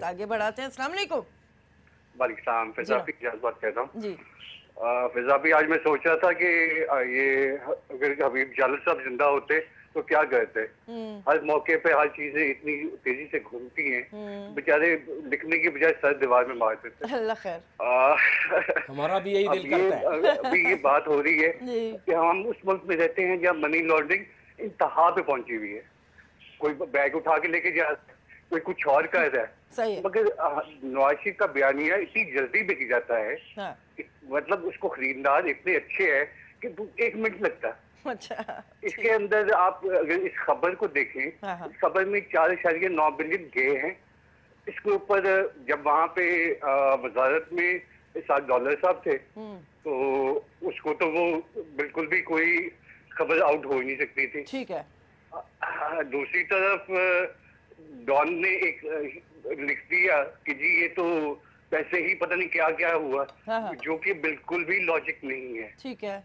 بات آگے بڑھاتے ہیں۔ السلام علیکم۔ وعلیکم السلام فضا جی۔ بھی اجاز بات کہتا ہوں۔ جی۔ فضا بھی آج میں سوچ رہا تھا کہ یہ اگر حبیب جالد صاحب زندہ ہوتے تو کیا کرتے ہوں۔ ہر موقع پہ ہر چیزیں اتنی تیزی سے گھومتی ہیں بیچارے لکھنے کی بجائے سر دیوار میں مار دیتے۔ ہیں۔ اللہ خیر۔ ہمارا بھی یہی دل یہ کرتا ہے۔ ابھی یہ بات ہو رہی ہے جی۔ کہ ہم اس ملک میں رہتے ہیں جہاں منی لانڈرنگ انتہا پہ پہنچی ہوئی ہے۔ کوئی بیگ اٹھا کے لے کے جا کوئی کچھ اور کر رہا ہے۔ مگر نواز شریف کا بیانیہ اتنی جلدی بک جاتا ہے۔ ہاں۔ مطلب اس کو خریدار اتنے اچھے ہیں کہ ایک منٹ لگتا۔ اچھا۔ اس کے اندر آپ اگر اس خبر کو دیکھیں ہاں، ہاں۔ اس خبر میں چار اشاریہ نو بلین گئے ہیں۔ اس کے اوپر جب وہاں پہ وزارت میں سات ڈالر صاحب تھے تو اس کو تو وہ بالکل بھی کوئی خبر آؤٹ ہو ہی نہیں سکتی تھی۔ ٹھیک ہے۔ دوسری طرف ڈان نے ایک لکھ دیا کہ جی یہ تو پیسے ہی پتہ نہیں کیا کیا ہوا ہاں، ہاں۔ جو کہ بالکل بھی لاجک نہیں ہے ٹھیک ہے